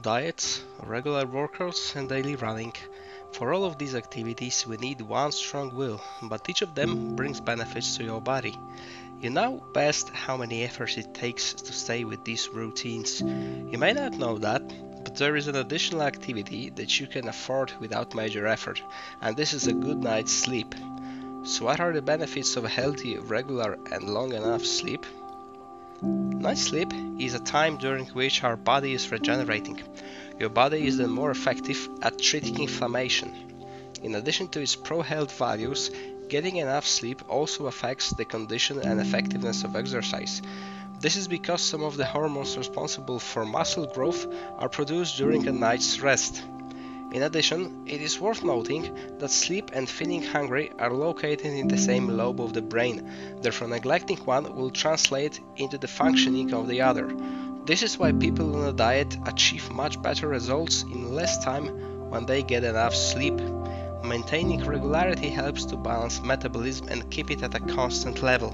diet, regular workouts and daily running. For all of these activities we need one strong will, but each of them brings benefits to your body. You know best how many efforts it takes to stay with these routines. You may not know that, but there is an additional activity that you can afford without major effort, and this is a good night's sleep. So what are the benefits of a healthy, regular and long enough sleep? Night sleep is a time during which our body is regenerating. Your body is then more effective at treating inflammation. In addition to its pro-health values, getting enough sleep also affects the condition and effectiveness of exercise. This is because some of the hormones responsible for muscle growth are produced during a night's rest. In addition, it is worth noting that sleep and feeling hungry are located in the same lobe of the brain, therefore neglecting one will translate into the functioning of the other. This is why people on a diet achieve much better results in less time when they get enough sleep. Maintaining regularity helps to balance metabolism and keep it at a constant level.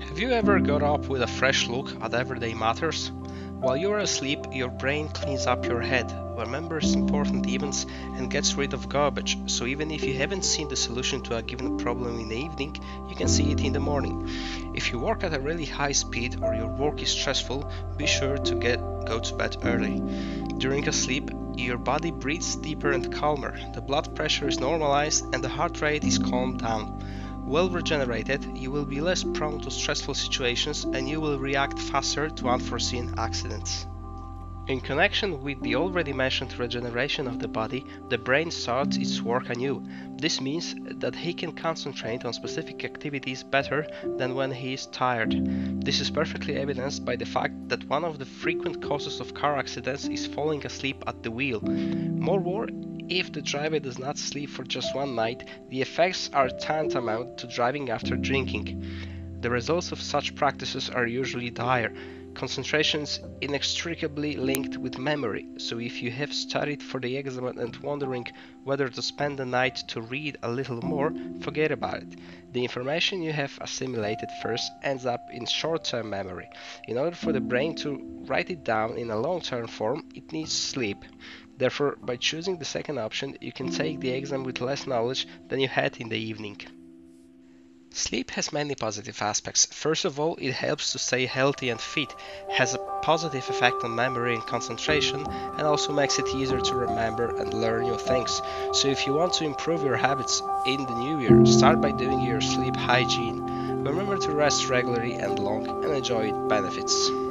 Have you ever got up with a fresh look at everyday matters? While you're asleep, your brain cleans up your head, remembers important events, and gets rid of garbage. So even if you haven't seen the solution to a given problem in the evening, you can see it in the morning. If you work at a really high speed or your work is stressful, be sure to get go to bed early. During a sleep, your body breathes deeper and calmer, the blood pressure is normalized, and the heart rate is calmed down. Well regenerated, you will be less prone to stressful situations and you will react faster to unforeseen accidents. In connection with the already mentioned regeneration of the body, the brain starts its work anew. This means that he can concentrate on specific activities better than when he is tired. This is perfectly evidenced by the fact that one of the frequent causes of car accidents is falling asleep at the wheel. Moreover, if the driver does not sleep for just one night, the effects are tantamount to driving after drinking. The results of such practices are usually dire. Concentration is inextricably linked with memory, so if you have studied for the exam and wondering whether to spend the night to read a little more, forget about it. The information you have assimilated first ends up in short-term memory. In order for the brain to write it down in a long-term form, it needs sleep. Therefore, by choosing the second option, you can take the exam with less knowledge than you had in the evening. Sleep has many positive aspects. First of all, it helps to stay healthy and fit, has a positive effect on memory and concentration, and also makes it easier to remember and learn new things. So if you want to improve your habits in the new year, start by doing your sleep hygiene. Remember to rest regularly and long and enjoy its benefits.